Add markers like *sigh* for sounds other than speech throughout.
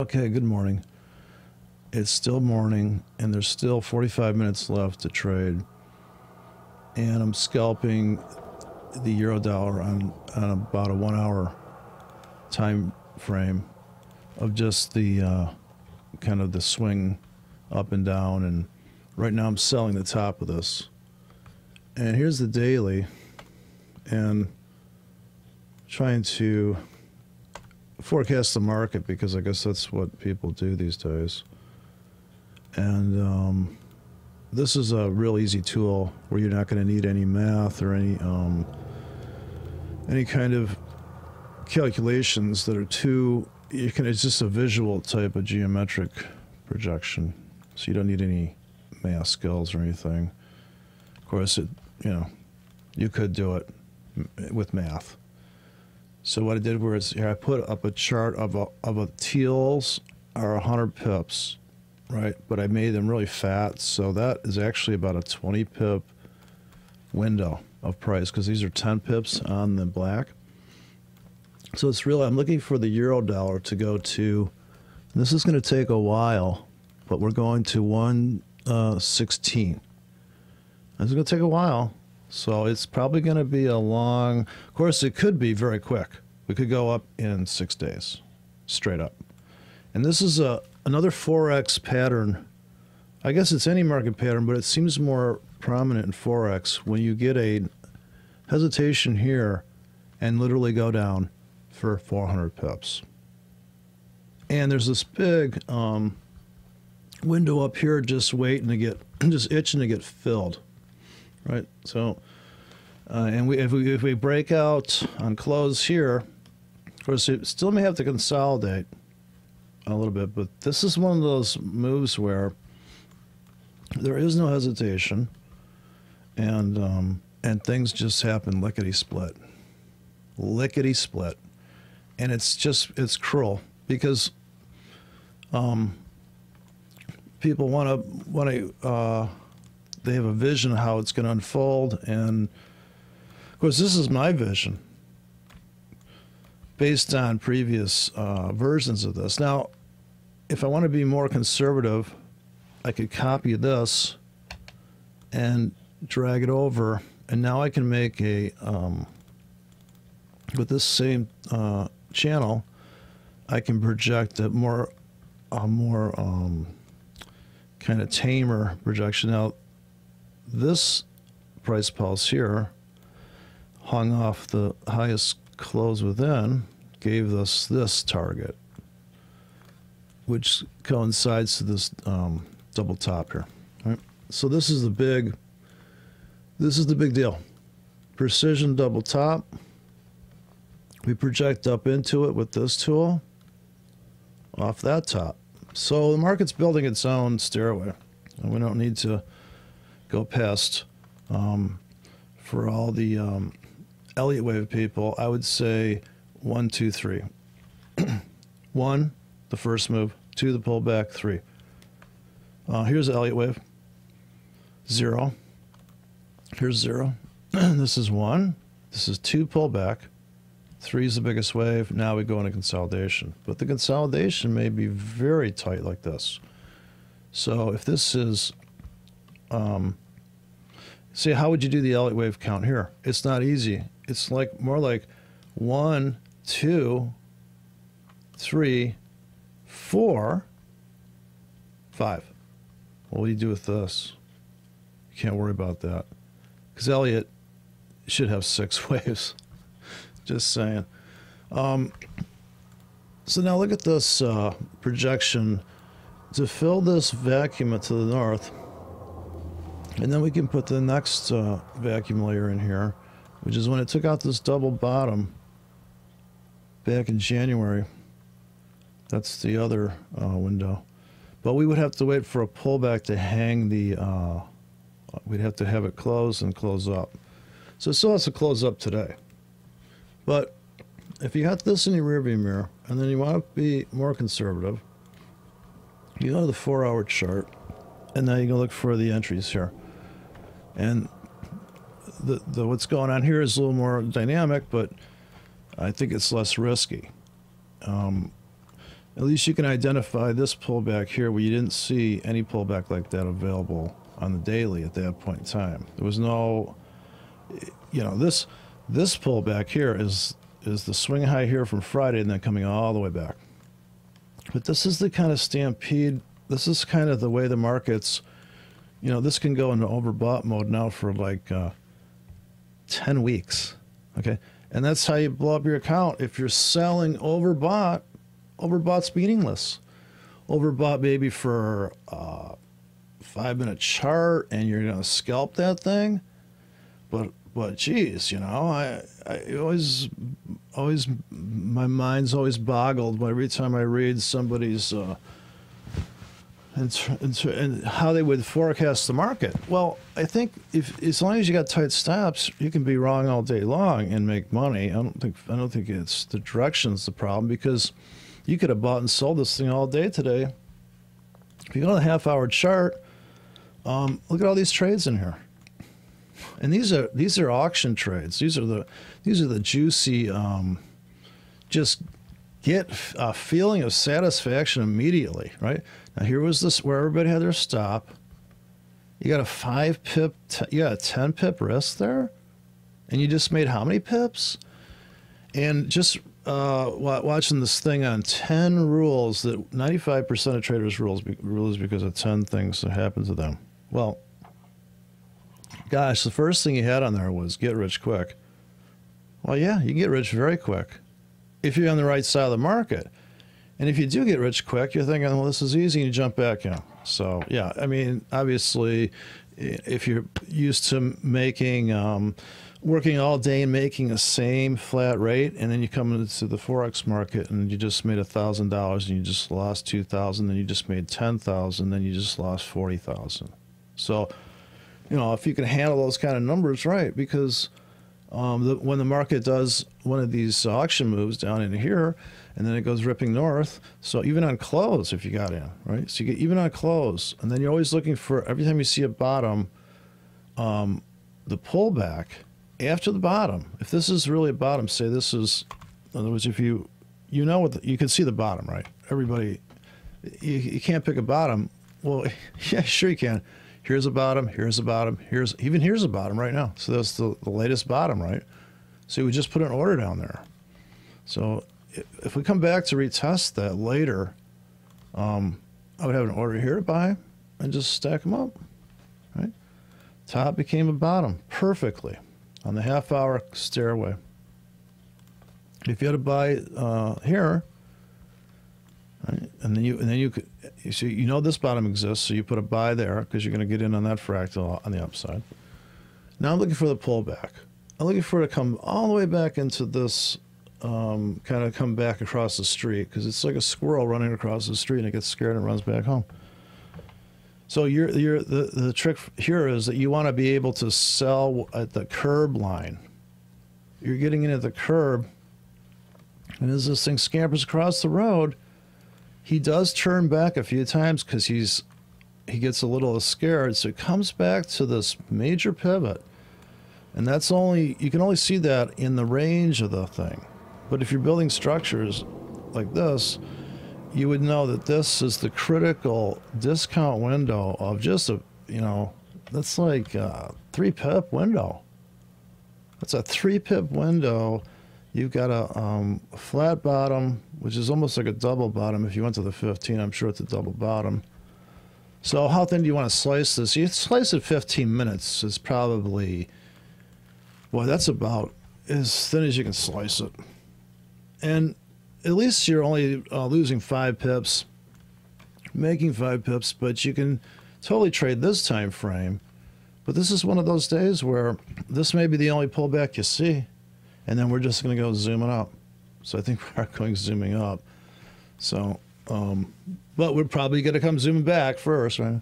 Okay, good morning. It's still morning, and there's still 45 minutes left to trade. And I'm scalping the euro dollar on, on about a one hour time frame of just the uh, kind of the swing up and down. And right now I'm selling the top of this. And here's the daily, and trying to forecast the market because I guess that's what people do these days. And um, this is a real easy tool where you're not going to need any math or any um, any kind of calculations that are too. You can. It's just a visual type of geometric projection, so you don't need any math skills or anything. Of course, it you know you could do it with math so what I did was here I put up a chart of a of a teals are 100 pips, right? But I made them really fat, so that is actually about a 20 pip window of price because these are 10 pips on the black. So it's really I'm looking for the euro dollar to go to. This is going to take a while, but we're going to 116. Uh, this is going to take a while. So it's probably going to be a long. Of course, it could be very quick. We could go up in six days, straight up. And this is a another forex pattern. I guess it's any market pattern, but it seems more prominent in forex when you get a hesitation here and literally go down for 400 pips. And there's this big um, window up here just waiting to get, *clears throat* just itching to get filled right? So, uh, and we if we if we break out on close here, of course, it still may have to consolidate a little bit, but this is one of those moves where there is no hesitation, and um, and things just happen lickety split, lickety split, and it's just it's cruel because um, people want to want to. Uh, they have a vision of how it's going to unfold. And of course, this is my vision based on previous uh, versions of this. Now, if I want to be more conservative, I could copy this and drag it over, and now I can make a um, with this same uh, channel, I can project a more a more um, kind of tamer projection. Now, this price pulse here hung off the highest close within, gave us this target, which coincides to this um, double top here. Right? So this is the big, this is the big deal. Precision double top. We project up into it with this tool off that top. So the market's building its own stairway, and we don't need to go past um, for all the um, Elliott wave people, I would say one, two, three. *clears throat* one, the first move. Two, the pullback. Three. Uh, here's the Elliott wave. Zero. Here's zero. *clears throat* this is one. This is two pullback. Three is the biggest wave. Now we go into consolidation. But the consolidation may be very tight like this. So if this is um, See, how would you do the Elliott wave count here? It's not easy. It's like more like one, two, three, four, five. What do you do with this? You can't worry about that. Because Elliott should have six *laughs* waves. Just saying. Um, so now look at this uh, projection. To fill this vacuum to the north, and then we can put the next uh, vacuum layer in here, which is when it took out this double bottom back in January. That's the other uh, window. But we would have to wait for a pullback to hang the, uh, we'd have to have it close and close up. So it still has to close up today. But if you got this in your rearview mirror and then you want to be more conservative, you go to the four hour chart and now you can look for the entries here. And the, the what's going on here is a little more dynamic, but I think it's less risky. Um, at least you can identify this pullback here where you didn't see any pullback like that available on the daily at that point in time. There was no, you know, this this pullback here is is the swing high here from Friday and then coming all the way back. But this is the kind of stampede. This is kind of the way the markets, you know, this can go into overbought mode now for like uh, 10 weeks. Okay. And that's how you blow up your account. If you're selling overbought, overbought's meaningless. Overbought maybe for a five minute chart and you're going to scalp that thing. But, but geez, you know, I, I always, always, my mind's always boggled by every time I read somebody's, uh, and, and, and, how they would forecast the market. Well, I think if as long as you got tight stops, you can be wrong all day long and make money. I don't think I don't think it's the direction's the problem because you could have bought and sold this thing all day today. If you go to the half hour chart, um, look at all these trades in here. And these are these are auction trades. These are the these are the juicy um, just get a feeling of satisfaction immediately, right? Now here was this where everybody had their stop. You got a five pip, you got a ten pip risk there, and you just made how many pips? And just uh, watching this thing on ten rules that ninety five percent of traders rules rules because of ten things that happen to them. Well, gosh, the first thing you had on there was get rich quick. Well, yeah, you can get rich very quick if you're on the right side of the market. And if you do get rich quick, you're thinking, well, this is easy, and you jump back in. So, yeah, I mean, obviously, if you're used to making, um, working all day and making the same flat rate, and then you come into the Forex market and you just made a $1,000 and you just lost 2000 then you just made 10000 then you just lost 40000 So, you know, if you can handle those kind of numbers, right, because um, the, when the market does one of these auction moves down in here, and then it goes ripping north. So even on close, if you got in, right? So you get even on close, and then you're always looking for every time you see a bottom, um, the pullback after the bottom. If this is really a bottom, say this is, in other words, if you, you know what the, you can see the bottom, right? Everybody, you, you can't pick a bottom. Well, *laughs* yeah, sure you can. Here's a bottom. Here's a bottom. Here's even here's a bottom right now. So that's the, the latest bottom, right? So we just put an order down there. So if we come back to retest that later, um, I would have an order here to buy and just stack them up. Right, top became a bottom perfectly on the half hour stairway. If you had to buy uh, here, right, and then you and then you could, you see you know this bottom exists, so you put a buy there because you're going to get in on that fractal on the upside. Now I'm looking for the pullback. I'm looking for it to come all the way back into this um, kind of come back across the street because it's like a squirrel running across the street and it gets scared and runs back home. So you're, you're, the, the trick here is that you want to be able to sell at the curb line. You're getting in at the curb, and as this thing scampers across the road, he does turn back a few times because he's he gets a little scared. So it comes back to this major pivot, and that's only you can only see that in the range of the thing. But if you're building structures like this, you would know that this is the critical discount window of just a, you know, that's like a three pip window. That's a three pip window. You've got a, um, flat bottom, which is almost like a double bottom. If you went to the 15, I'm sure it's a double bottom. So how thin do you want to slice this? You slice it 15 minutes It's probably, well, that's about as thin as you can slice it and at least you're only uh, losing five pips, making five pips, but you can totally trade this time frame. But this is one of those days where this may be the only pullback you see, and then we're just going to go zooming up. So I think *laughs* we are going zooming up. So, um, but we're probably going to come zooming back first, right?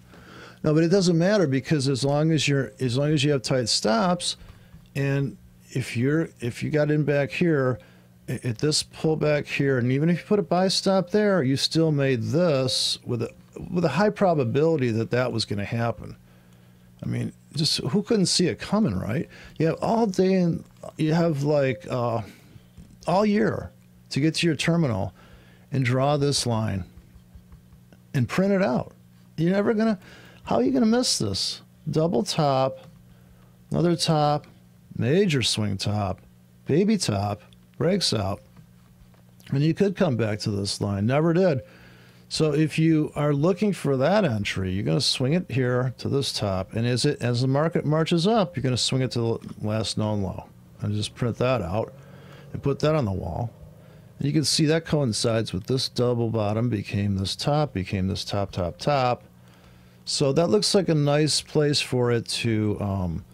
No, but it doesn't matter because as long as you're as long as you have tight stops, and if you're if you got in back here at this pullback here, and even if you put a buy stop there, you still made this with a with a high probability that that was going to happen. I mean, just who couldn't see it coming, right? You have all day and you have like uh, all year to get to your terminal, and draw this line and print it out. You're never gonna. How are you gonna miss this? Double top, another top, major swing top, baby top, breaks out. And you could come back to this line. Never did. So if you are looking for that entry, you're going to swing it here to this top, and as it as the market marches up, you're going to swing it to the last known low, and just print that out, and put that on the wall. And you can see that coincides with this double bottom became this top, became this top, top, top. So that looks like a nice place for it to um,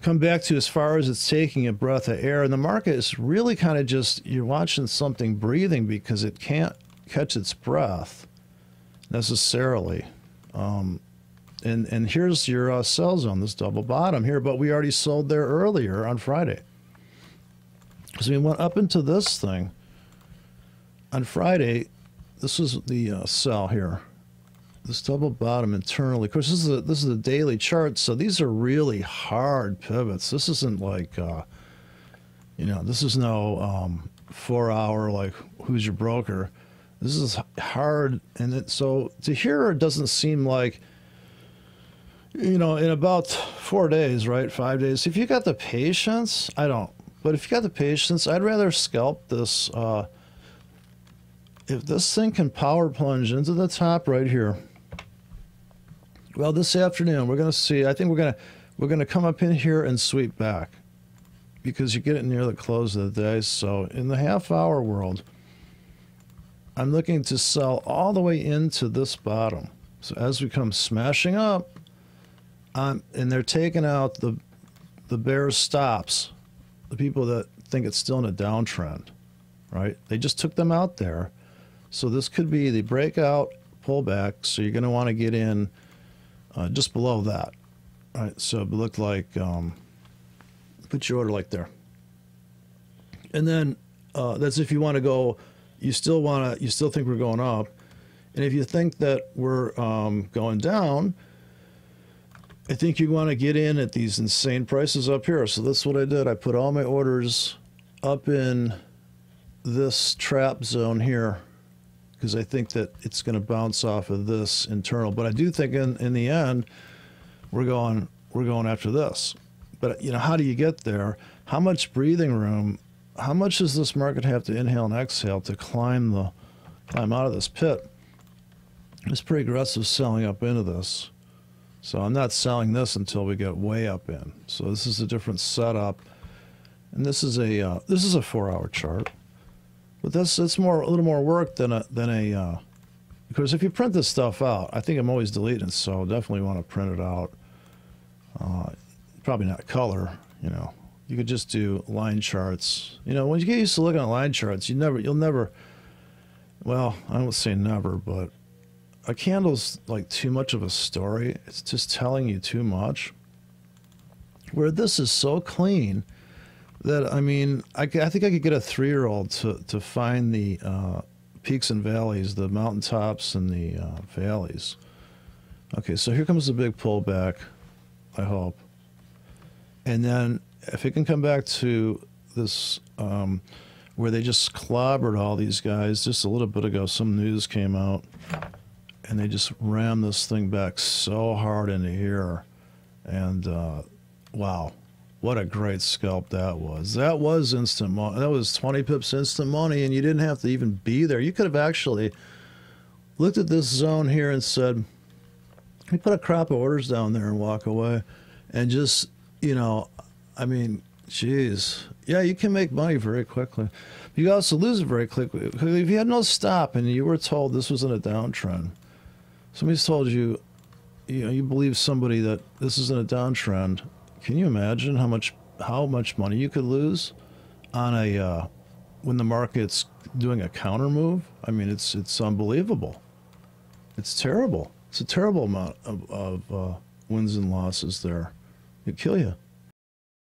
come back to as far as it's taking a breath of air. And the market is really kind of just, you're watching something breathing because it can't catch its breath necessarily. Um, and, and here's your uh, sell zone, this double bottom here, but we already sold there earlier on Friday. So we went up into this thing on Friday. This was the uh, sell here this double bottom internally. Of course, this is a, this is a daily chart, so these are really hard pivots. This isn't like, uh, you know, this is no um, four hour like who's your broker. This is hard, and it, so to hear it doesn't seem like, you know, in about four days, right, five days. If you got the patience, I don't. But if you got the patience, I'd rather scalp this. Uh, if this thing can power plunge into the top right here well, this afternoon we're going to see. I think we're going to we're going to come up in here and sweep back because you get it near the close of the day. So in the half hour world, I'm looking to sell all the way into this bottom. So as we come smashing up, and they're taking out the the bear stops, the people that think it's still in a downtrend, right? They just took them out there. So this could be the breakout pullback. So you're going to want to get in uh, just below that. Right, so it looked like um, put your order like there, and then uh, that's if you want to go. You still want to. You still think we're going up, and if you think that we're um, going down, I think you want to get in at these insane prices up here. So that's what I did. I put all my orders up in this trap zone here because I think that it's going to bounce off of this internal. But I do think in, in the end, we're going we're going after this. But you know, how do you get there? How much breathing room? How much does this market have to inhale and exhale to climb the climb out of this pit? It's pretty aggressive selling up into this. So I'm not selling this until we get way up in. So this is a different setup, and this is a uh, this is a four-hour chart. But that's that's more a little more work than a than a uh, because if you print this stuff out, I think I'm always deleting, so definitely want to print it out. Uh, probably not color, you know. You could just do line charts. You know, when you get used to looking at line charts, you never you'll never. Well, I don't say never, but a candle's like too much of a story. It's just telling you too much. Where this is so clean that I mean, I, I think I could get a three-year-old to to find the uh, peaks and valleys, the mountaintops and the uh, valleys. Okay, so here comes the big pullback. I hope, and then if it can come back to this um, where they just clobbered all these guys just a little bit ago, some news came out, and they just rammed this thing back so hard into here, and uh, wow what a great scalp that was. That was instant money. That was 20 pips instant money, and you didn't have to even be there. You could have actually looked at this zone here and said, "We put a crop of orders down there and walk away," and just you know, I mean, geez, yeah, you can make money very quickly. You also lose it very quickly. If you had no stop and you were told this was in a downtrend, somebody's told you, you know, you believe somebody that this is in a downtrend can you imagine how much how much money you could lose on a uh, when the market's doing a counter move? I mean, it's it's unbelievable. It's terrible. It's a terrible amount of, of uh, wins and losses there. It kill you.